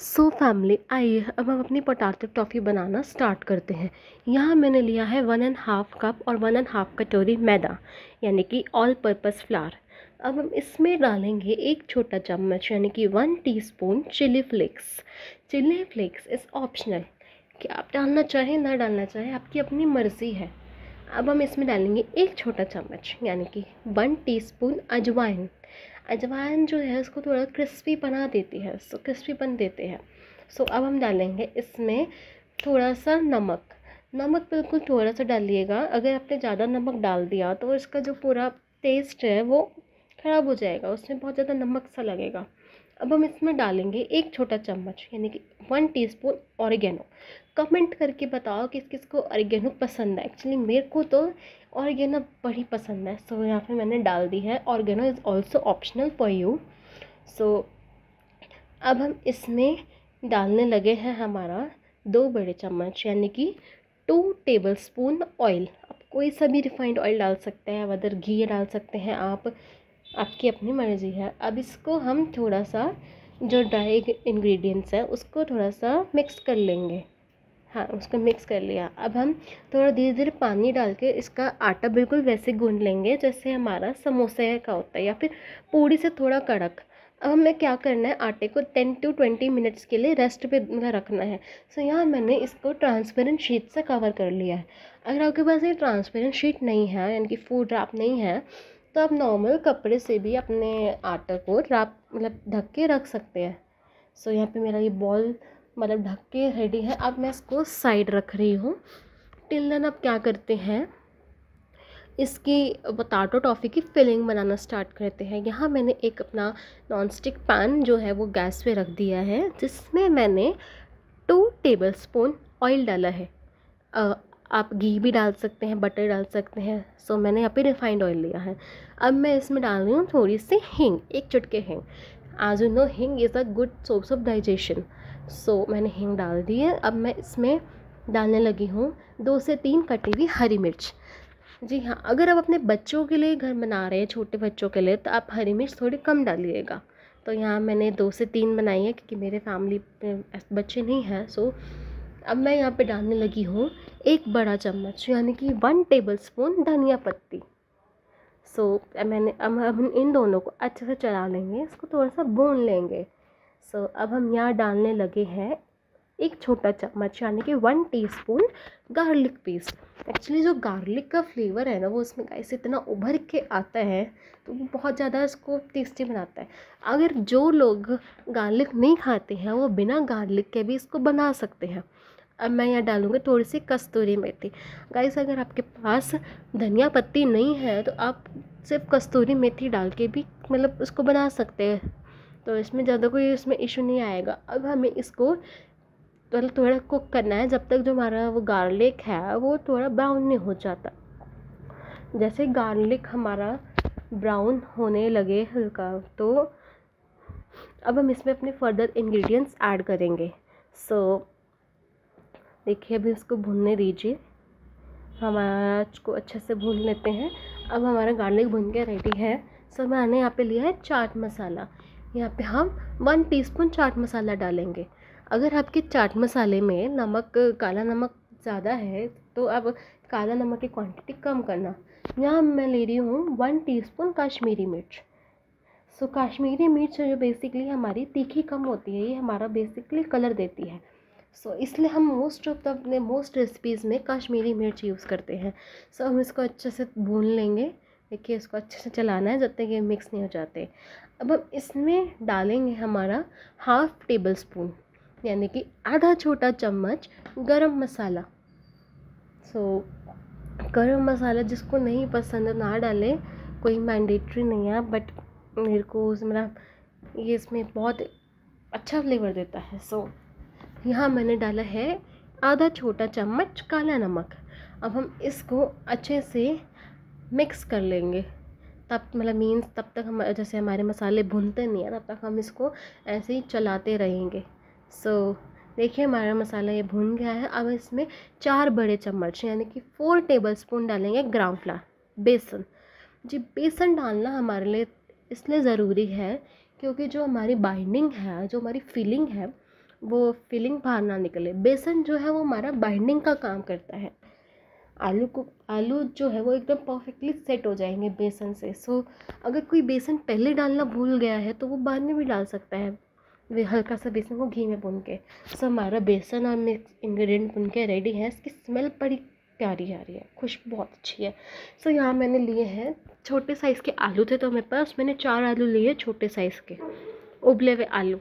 So family आइए, अब हम अपनी पोटैटो टॉफ़ी बनाना स्टार्ट करते हैं। यहाँ मैंने लिया है वन एंड हाफ़ कप और वन एंड हाफ़ कटोरी मैदा, यानी कि ऑल पर्पस फ्लावर अब हम इसमें डालेंगे एक छोटा चम्मच, यानी कि one teaspoon chilli flakes chilli flakes is optional कि आप डालना चाहें, ना डालना चाहें, आपकी अपनी मर्ज़ी है। अब हम इसमें डालेंगे एक छोटा चम्मच, यानी कि वन टीस्पून अजवाइन अजवाइन जो है, उसको थोड़ा क्रिस्पी बना देती है सो क्रिस्पी बन देते हैं। सो, अब हम डालेंगे इसमें थोड़ा सा नमक। नमक बिल्कुल थोड़ा सा डालिएगा। अगर आपने ज़्यादा नमक डाल दिया तो इसका जो पूरा टेस्ट है, वो ख़राब हो जाएगा। उसमें बहुत ज़्यादा नमक सा लगेगा। अब हम इसमें डालेंगे एक छोटा चम्मच, यानी कि वन टीस्पून ऑरिगेनो कमेंट करके बताओ किस किस को ऑरिगेनो पसंद है। एक्चुअली मेरे को तो ऑर्गेनो बड़ी पसंद है। सो यहाँ पे मैंने डाल दी है। Oregano is also optional for you so अब हम इसमें डालने लगे हैं हमारा दो बड़े चम्मच, यानी कि टू टेबल स्पून ऑयल आप कोई सा भी रिफाइंड ऑयल डाल सकते हैं अदर घी डाल सकते हैं आप, आपकी अपनी मर्ज़ी है। अब इसको हम थोड़ा सा, जो ड्राई इंग्रेडिएंट्स है, उसको थोड़ा सा मिक्स कर लेंगे। हाँ उसको मिक्स कर लिया। अब हम थोड़ा धीरे धीरे पानी डाल के इसका आटा बिल्कुल वैसे गूंद लेंगे, जैसे हमारा समोसे का होता है या फिर पूड़ी से थोड़ा कड़क। अब हमें क्या करना है, आटे को टेन टू ट्वेंटी मिनट्स के लिए रेस्ट पे रखना है। सो यहाँ मैंने इसको ट्रांसपेरेंट शीट से कवर कर लिया है। अगर आपके पास ये ट्रांसपेरेंट शीट नहीं है, यानी कि फ़ूड रैप नहीं है तो आप नॉर्मल कपड़े से भी अपने आटा को रैप मतलब ढक के रख सकते हैं। सो यहाँ पे मेरा ये बॉल मतलब ढक के रेडी है। अब मैं इसको साइड रख रही हूँ। टिल देन अब क्या करते हैं? इसकी बताटो टॉफ़ी की फिलिंग बनाना स्टार्ट करते हैं। यहाँ मैंने एक अपना नॉन स्टिक पैन जो है वो गैस पे रख दिया है जिसमें मैंने टू टेबल स्पून ऑयल डाला है। आ, आप घी भी डाल सकते हैं बटर डाल सकते हैं। सो मैंने यहाँ पे रिफाइंड ऑयल लिया है। अब मैं इसमें डाल रही हूँ थोड़ी सी हींग एक चुटके हींग। आज you know hing is a good source of digestion so so, मैंने हींग डाल दी है। अब मैं इसमें डालने लगी हूँ दो से तीन कटी हुई हरी मिर्च। जी हाँ अगर आप अपने बच्चों के लिए घर बना रहे हैं छोटे बच्चों के लिए तो आप हरी मिर्च थोड़ी कम डालिएगा। तो यहाँ मैंने दो से तीन बनाई है क्योंकि मेरे फैमिली बच्चे नहीं हैं सो अब मैं यहाँ पे डालने लगी हूँ एक बड़ा चम्मच यानी कि वन टेबल स्पून धनिया पत्ती। सो मैंने अब हम इन दोनों को अच्छे से चला लेंगे इसको थोड़ा सा भून लेंगे। सो so, अब हम यहाँ डालने लगे हैं एक छोटा चम्मच यानी कि one teaspoon garlic paste actually जो गार्लिक का फ्लेवर है ना वो उसमें गाइस इतना उभर के आता है तो वो बहुत ज़्यादा इसको टेस्टी बनाता है। अगर जो लोग गार्लिक नहीं खाते हैं वो बिना गार्लिक के भी इसको बना सकते हैं। अब मैं यहाँ डालूँगी थोड़ी सी कस्तूरी मेथी। गाइस अगर आपके पास धनिया पत्ती नहीं है तो आप सिर्फ़ कस्तूरी मेथी डाल के भी मतलब उसको बना सकते हैं। तो इसमें ज़्यादा कोई इसमें इशू नहीं आएगा। अब हमें इसको मतलब थोड़ा कुक करना है जब तक जो हमारा वो गार्लिक है वो थोड़ा ब्राउन नहीं हो जाता। जैसे गार्लिक हमारा ब्राउन होने लगे हल्का तो अब हम इसमें अपने फर्दर इंग्रेडिएंट्स ऐड करेंगे। सो so, देखिए अभी इसको भूनने दीजिए। हमारा को अच्छे से भून लेते हैं। अब हमारा गार्लिक भून के रेडी है। सो so, मैंने यहाँ पे लिया है चाट मसाला। यहाँ पे हम वन टीस्पून चाट मसाला डालेंगे। अगर आपके चाट मसाले में नमक काला नमक ज़्यादा है तो आप काला नमक की क्वांटिटी कम करना। यहाँ मैं ले रही हूँ वन टीस्पून कश्मीरी मिर्च। सो so, कश्मीरी मिर्च जो बेसिकली हमारी तीखी कम होती है ये हमारा बेसिकली कलर देती है। सो so, इसलिए हम मोस्ट ऑफ़ द अपने मोस्ट रेसिपीज़ में कश्मीरी मिर्च यूज़ करते हैं। सो so, हम इसको अच्छे से भून लेंगे। देखिए इसको अच्छे से चलाना है जब तक ये मिक्स नहीं हो जाते। अब हम इसमें डालेंगे हमारा हाफ़ टेबल स्पून यानी कि आधा छोटा चम्मच गरम मसाला। सो so, गरम मसाला जिसको नहीं पसंद ना डालें कोई मैंडेटरी नहीं है बट मेरे को मेरा ये इसमें बहुत अच्छा फ्लेवर देता है। सो so, यहाँ मैंने डाला है आधा छोटा चम्मच काला नमक। अब हम इसको अच्छे से मिक्स कर लेंगे। तब मतलब मीन्स तब तक हम जैसे हमारे मसाले भुनते नहीं हैं तब तक हम इसको ऐसे ही चलाते रहेंगे। सो so, देखिए हमारा मसाला ये भुन गया है। अब इसमें चार बड़े चम्मच यानी कि फोर टेबल स्पून डालेंगे ग्राउंड फ्लावर बेसन। जी बेसन डालना हमारे लिए इसलिए ज़रूरी है क्योंकि जो हमारी बाइंडिंग है जो हमारी फीलिंग है वो फिलिंग बाहर ना निकले। बेसन जो है वो हमारा बाइंडिंग का काम करता है। आलू को आलू जो है वो एकदम परफेक्टली सेट हो जाएँगे बेसन से। सो अगर कोई बेसन पहले डालना भूल गया है तो वो बाद में भी डाल सकता है। वे हल्का सा बेसन को घी में भून के। सो हमारा बेसन और मिक्स इंग्रेडिएंट भुन के रेडी है। इसकी स्मेल बड़ी प्यारी आ रही है। खुशबू बहुत अच्छी है। सो यहाँ मैंने लिए हैं छोटे साइज़ के आलू थे तो मेरे पास मैंने चार आलू लिए छोटे साइज़ के। उबले हुए आलू।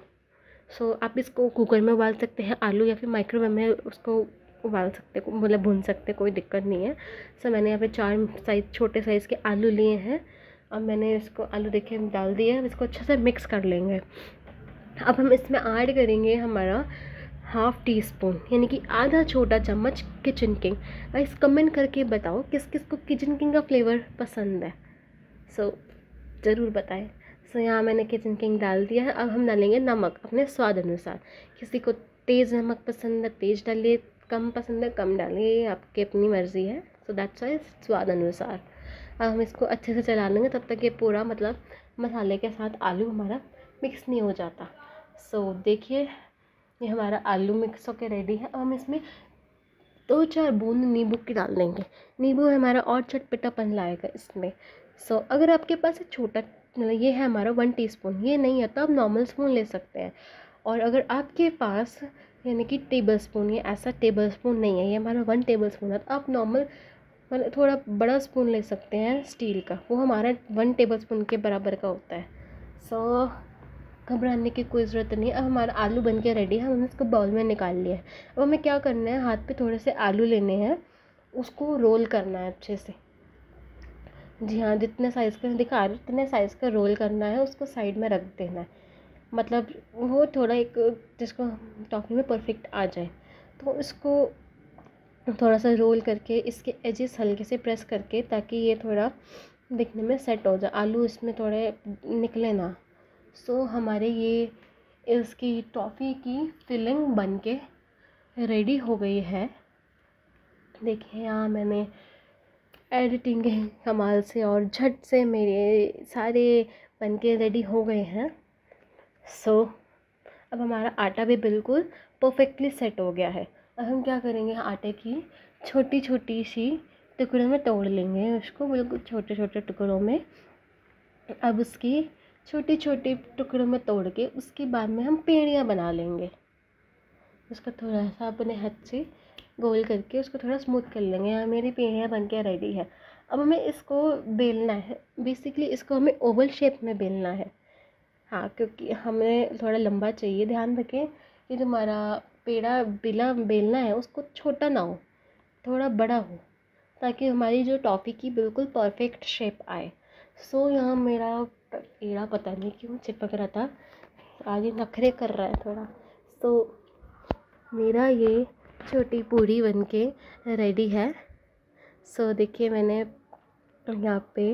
सो so, आप इसको कुकर में उबाल सकते हैं। आलू या फिर माइक्रोवेव में उसको उबाल सकते मतलब भून सकते कोई दिक्कत नहीं है। सो मैंने यहाँ पे चार साइज़ छोटे साइज़ के आलू लिए हैं। अब मैंने इसको आलू देखे डाल दिए अब इसको अच्छे से मिक्स कर लेंगे। अब हम इसमें ऐड करेंगे हमारा हाफ़ टी स्पून यानी कि आधा छोटा चम्मच किचन किंग गाइस कमेंट करके बताओ किस किस को किचन किंग का फ्लेवर पसंद है? सो so, ज़रूर बताएँ। सो so, यहाँ मैंने किचन किंग डाल दिया है। अब हम डालेंगे नमक अपने स्वाद अनुसार। किसी को तेज़ नमक पसंद है तेज़ डालिए कम पसंद है कम डालें ये आपकी अपनी मर्ज़ी है। सो दैट्स वाई स्वाद अनुसार। अब हम इसको अच्छे से चला लेंगे तब तक ये पूरा मतलब मसाले के साथ आलू हमारा मिक्स नहीं हो जाता। सो so, देखिए ये हमारा आलू मिक्स होकर रेडी है। अब हम इसमें दो चार बूंद नींबू की डाल देंगे। नींबू हमारा और चटपटापन लाएगा इसमें। सो so, अगर आपके पास छोटा मतलब ये है हमारा वन टीस्पून ये नहीं है तो आप नॉर्मल स्पून ले सकते हैं। और अगर आपके पास यानी कि टेबल स्पून ये ऐसा टेबल स्पून नहीं है ये हमारा वन टेबल स्पून है। तो आप नॉर्मल मतलब थोड़ा बड़ा स्पून ले सकते हैं स्टील का। वो हमारा वन टेबल स्पून के बराबर का होता है। सो so, घबराने की कोई ज़रूरत नहीं। अब हमारा आलू बन के रेडी है। हमने इसको बाउल में निकाल लिया है। अब हमें क्या करना है? हाथ पे थोड़े से आलू लेने हैं। उसको रोल करना है अच्छे से। जी हाँ जितने साइज़ का दिखा रहे उतने साइज़ का रोल करना है। उसको साइड में रख देना है। मतलब वो थोड़ा एक जिसको टॉफी में परफेक्ट आ जाए तो इसको थोड़ा सा रोल करके इसके एजेस हल्के से प्रेस करके ताकि ये थोड़ा दिखने में सेट हो जाए। आलू इसमें थोड़े निकले ना। सो हमारे ये इसकी टॉफ़ी की फिलिंग बन के रेडी हो गई है। देखिए, यहाँ मैंने एडिटिंग कमाल से और झट से मेरे सारे बन के रेडी हो गए हैं। सो so, अब हमारा आटा भी बिल्कुल परफेक्टली सेट हो गया है। अब हम क्या करेंगे आटे की छोटी छोटी सी टुकड़ों में तोड़ लेंगे। उसको बिल्कुल छोटे छोटे टुकड़ों में। अब उसकी छोटी छोटी टुकड़ों में तोड़ के उसके बाद में हम पेड़ियाँ बना लेंगे। उसका थोड़ा सा अपने हाथ से गोल करके उसको थोड़ा स्मूथ कर लेंगे। यहाँ मेरी पेड़ियाँ बन के रेडी है। अब हमें इसको बेलना है। बेसिकली इसको हमें ओवल शेप में बेलना है। हाँ क्योंकि हमें थोड़ा लंबा चाहिए, ध्यान रखें कि जो हमारा पेड़ा बेला बेलना है, उसको छोटा ना हो, थोड़ा बड़ा हो, ताकि हमारी जो टॉफ़ी की बिल्कुल परफेक्ट शेप आए। सो, यहाँ मेरा पेड़ा पता नहीं क्यों चिपक रहा था आगे नखरे कर रहा है थोड़ा। सो, मेरा ये छोटी पूरी बन के रेडी है। सो, देखिए मैंने यहाँ पे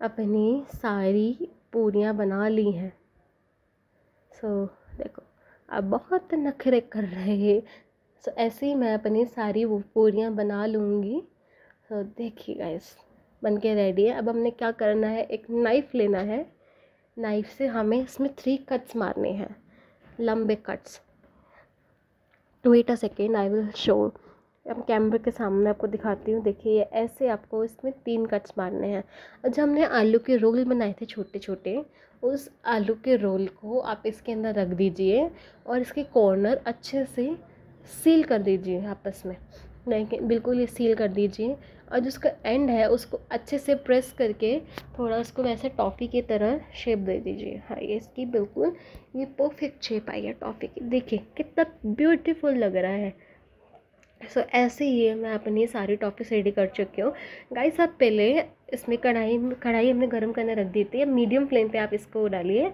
अपनी सारी पूरियाँ बना ली हैं। सो so, देखो अब बहुत नखरे कर रहे हैं। सो so, ऐसे ही मैं अपनी सारी वो पूरियाँ बना लूँगी। तो देखिए गाइस बन के रेडी है। अब हमने क्या करना है? एक नाइफ़ लेना है। नाइफ़ से हमें इसमें थ्री कट्स मारने हैं। लंबे cuts wait a second I will show अब कैमरे के सामने आपको दिखाती हूँ। देखिए ऐसे आपको इसमें तीन कट्स मारने हैं। जब हमने आलू के रोल बनाए थे छोटे छोटे उस आलू के रोल को आप इसके अंदर रख दीजिए और इसके कॉर्नर अच्छे से सील कर दीजिए आपस में। नहीं बिल्कुल ये सील कर दीजिए। और जो उसका एंड है, उसको अच्छे से प्रेस करके थोड़ा उसको वैसे टॉफ़ी की तरह शेप दे दीजिए। हाँ ये इसकी बिल्कुल ये परफेक्ट शेप आई है टॉफ़ी की। देखिए, कितना ब्यूटीफुल लग रहा है। सो so, ऐसे ही मैं अपनी सारी टॉपिक्स रेडी कर चुकी हूँ। गाइस आप पहले इसमें कढ़ाई कढ़ाई हमने गर्म करने रख दी थी। मीडियम फ्लेम पे आप इसको डालिए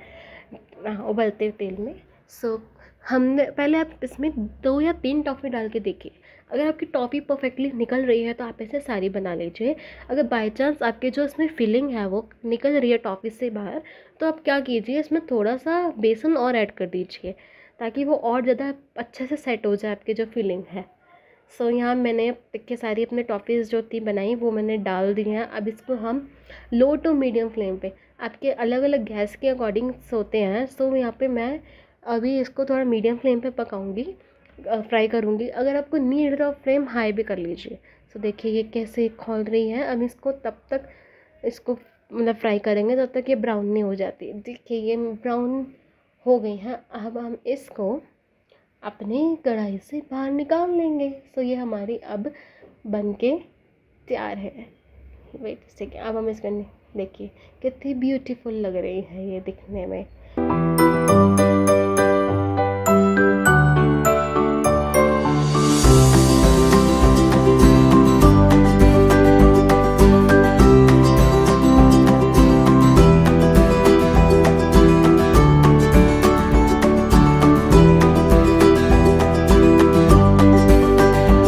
हाँ, उबलते तेल में। सो so, हमने पहले आप इसमें दो या तीन टॉफ़ी डाल के देखिए। अगर आपकी टॉफ़ी परफेक्टली निकल रही है तो आप ऐसे सारी बना लीजिए। अगर बाई चांस आपके जो इसमें फिलिंग है वो निकल रही है टॉफ़ी से बाहर तो आप क्या कीजिए इसमें थोड़ा सा बेसन और ऐड कर दीजिए ताकि वो और ज़्यादा अच्छे से सेट हो जाए आपकी जो फिलिंग है। सो so, यहाँ मैंने के सारी अपने टॉफ़ीज़ जो थी बनाई वो मैंने डाल दी हैं। अब इसको हम लो टू मीडियम फ्लेम पे आपके अलग अलग गैस के अकॉर्डिंग होते हैं। सो so, यहाँ पे मैं अभी इसको थोड़ा मीडियम फ्लेम पे पकाऊँगी फ्राई करूँगी। अगर आपको नीड तो फ्लेम हाई भी कर लीजिए। तो देखिए ये कैसे खोल रही है। अब इसको तब तक इसको मतलब फ्राई करेंगे तब तक ये ब्राउन नहीं हो जाती। देखिए ये ब्राउन हो गई हैं। अब हम इसको अपनी कढ़ाई से बाहर निकाल लेंगे। सो ये हमारी अब बन के तैयार है। वेट सेकेंड अब हम इसमें देखिए, कितनी ब्यूटीफुल लग रही है ये दिखने में।